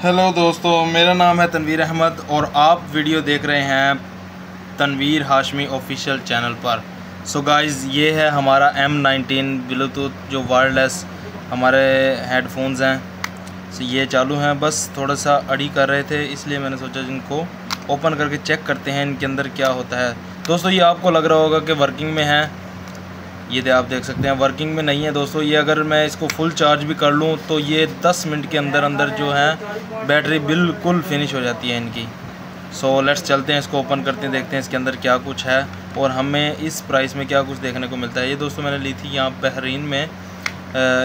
Hello दोस्तों, मेरा नाम है तनवीर अहमद और आप वीडियो देख रहे हैं तनवीर हाशमी ऑफिशियल चैनल पर। सो so गाइस ये है हमारा एम नाइनटीन ब्लूटूथ जो वायरलेस हमारे हेडफोन्स हैं। सो so ये चालू हैं, बस थोड़ा सा अड़ी कर रहे थे, इसलिए मैंने सोचा जिनको ओपन करके चेक करते हैं, इनके अंदर क्या होता है। दोस्तों, ये आपको लग रहा होगा कि वर्किंग में है। ये दे आप देख सकते हैं। वर्किंग में नहीं है दोस्तों। ये अगर मैं इसको फुल चार्ज भी कर लूँ तो ये 10 मिनट के अंदर अंदर जो है बैटरी बिल्कुल फिनिश हो जाती है इनकी। सो so, लेट्स चलते हैं इसको ओपन करते हैं देखते हैं इसके अंदर क्या कुछ है। और हमें इस प्राइस में क्या कुछ देखने को मिलता है। ये दोस्तों मैंने ली थी यहाँ बहरीन में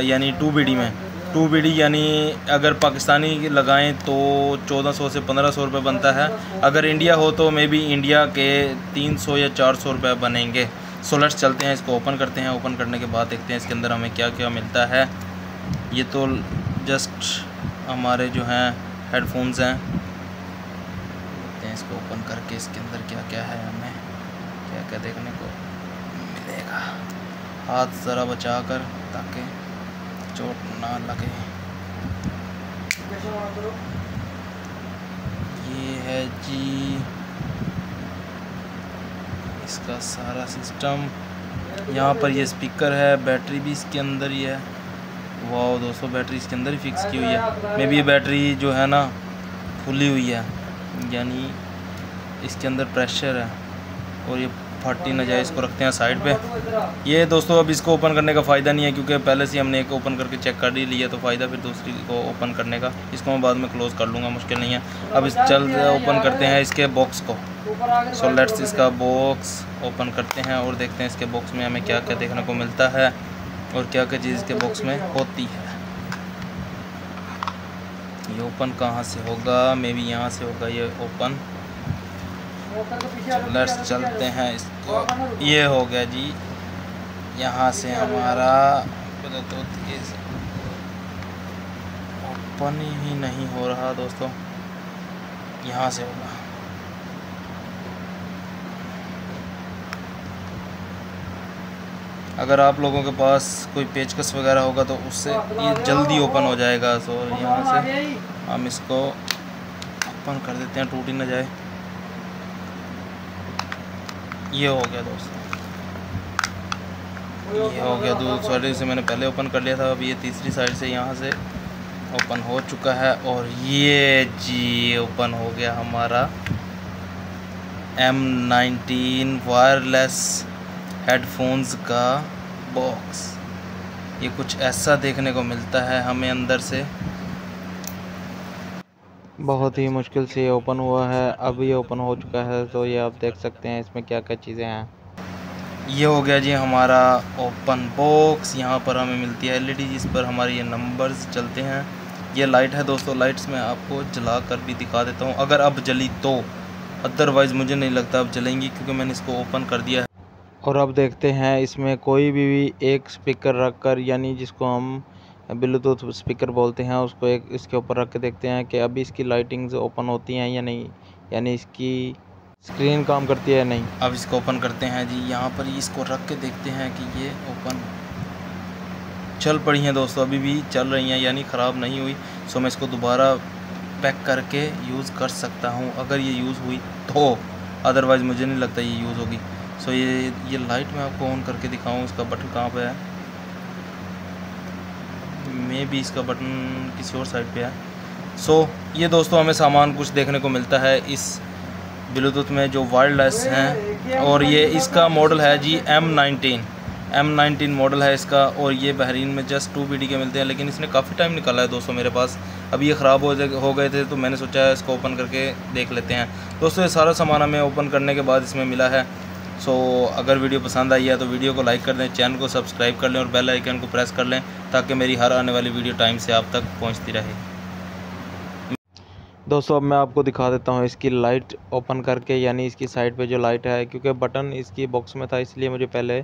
यानी टू बी में। टू बी यानी अगर पाकिस्तानी लगाएँ तो 1400 से 1500 रुपए बनता है। अगर इंडिया हो तो मे बी इंडिया के 300 या 400 रुपए बनेंगे। सो लेट्स चलते हैं, इसको ओपन करते हैं ओपन करने के बाद देखते हैं इसके अंदर हमें क्या क्या मिलता है। ये तो जस्ट हमारे जो हैं हेडफोन्स हैं। देखते हैं इसको ओपन करके इसके अंदर क्या क्या है हमें। क्या क्या देखने को मिलेगा। हाथ ज़रा बचा कर ताकि चोट ना लगे। ये है जी। इसका सारा सिस्टम यहाँ पर ये स्पीकर है बैटरी भी इसके अंदर ही है। वाह दोस्तों बैटरी इसके अंदर ही फिक्स की हुई है। मे बी ये बैटरी जो है ना फुली हुई है। यानी इसके अंदर प्रेशर है। और ये फटी ना जाए, इसको रखते हैं साइड पे। ये दोस्तों, अब इसको ओपन करने का फ़ायदा नहीं है, क्योंकि पहले से हमने एक ओपन करके चेक कर ही लिया तो फ़ायदा फिर दूसरी को ओपन करने का। इसको मैं बाद में क्लोज़ कर लूँगा, मुश्किल नहीं है। अब इस चल ओपन करते हैं इसके बॉक्स को। सो लेट्स इसका बॉक्स ओपन करते हैं और देखते हैं इसके बॉक्स में हमें क्या क्या देखने को मिलता है और क्या क्या चीज़ इसके बॉक्स में होती है। ये ओपन कहाँ से होगा? मे बी यहाँ से होगा ये ओपन लेट्स चलते हैं इसको। ये हो गया जी। यहाँ से हमारा ओपन ही नहीं हो रहा दोस्तों। यहाँ से होगा। अगर आप लोगों के पास कोई पेचकस वगैरह होगा तो उससे ये जल्दी ओपन हो जाएगा। सो यहाँ से हम इसको ओपन कर देते हैं, टूट ना जाए। ये हो गया दोस्तों। ये हो गया दूसरी साइड से मैंने पहले ओपन कर लिया था, अब ये तीसरी साइड से यहाँ से ओपन हो चुका है और ये जी ओपन हो गया हमारा एम नाइनटीन वायरलेस हेडफोन्स का बॉक्स ये कुछ ऐसा देखने को मिलता है हमें अंदर से। बहुत ही मुश्किल से ये ओपन हुआ है। अब ये ओपन हो चुका है तो ये आप देख सकते हैं इसमें क्या क्या चीज़ें हैं। ये हो गया जी हमारा ओपन बॉक्स। यहाँ पर हमें मिलती है एलईडी जिस पर हमारे ये नंबर्स चलते हैं। ये लाइट है दोस्तों लाइट्स मैं आपको जला कर भी दिखा देता हूँ। अगर अब जली तो अदरवाइज़ मुझे नहीं लगता अब जलेंगी क्योंकि मैंने इसको ओपन कर दिया है। और अब देखते हैं इसमें कोई भी, भी एक स्पीकर रख कर यानी जिसको हम ब्लूटूथ स्पीकर बोलते हैं, उसको एक, इसके ऊपर रख के देखते हैं कि अभी इसकी लाइटिंग्स ओपन होती हैं या नहीं, यानी इसकी स्क्रीन काम करती है या नहीं। अब इसको ओपन करते हैं जी, यहाँ पर इसको रख के देखते हैं कि ये ओपन चल पड़ी हैं दोस्तों, अभी भी चल रही हैं, यानी ख़राब नहीं हुई सो मैं इसको दोबारा पैक करके यूज़ कर सकता हूँ। अगर ये यूज़ हुई तो अदरवाइज़ मुझे नहीं लगता ये यूज़ होगी। सो ये ये लाइट मैं आपको ऑन करके दिखाऊँ, इसका बटन कहाँ पर है? मे भी इसका बटन किसी और साइड पे है। सो so, ये दोस्तों हमें सामान कुछ देखने को मिलता है इस ब्लूटूथ में जो वायरलेस हैं। और ये इसका मॉडल है G M nineteen. M nineteen model है इसका और ये बहरीन में जस्ट टू बी के मिलते हैं लेकिन इसने काफ़ी टाइम निकाला है दोस्तों मेरे पास। अब ये ख़राब हो हो गए थे तो मैंने सोचा है इसको ओपन करके देख लेते हैं। दोस्तों ये सारा सामान हमें ओपन करने के बाद इसमें मिला है। सो so, अगर वीडियो पसंद आई है तो वीडियो को लाइक कर दें चैनल को सब्सक्राइब कर लें और बेल आइकन को प्रेस कर लें। ताकि मेरी हर आने वाली वीडियो टाइम से आप तक पहुँचती रहे। दोस्तों अब मैं आपको दिखा देता हूँ इसकी लाइट ओपन करके यानी इसकी साइड पे जो लाइट है क्योंकि बटन इसकी बॉक्स में था इसलिए मुझे पहले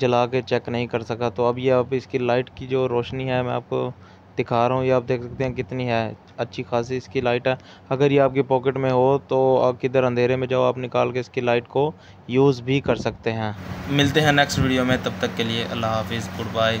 जला के चेक नहीं कर सका। तो अब ये अब इसकी लाइट की जो रोशनी है मैं आपको दिखा रहा हूँ। ये आप देख सकते हैं कितनी है अच्छी खासी इसकी लाइट है। अगर ये आपकी पॉकेट में हो तो आप किधर अंधेरे में जाओ आप निकाल के इसकी लाइट को यूज़ भी कर सकते हैं। मिलते हैं नेक्स्ट वीडियो में तब तक के लिए अल्लाह हाफिज़ good bye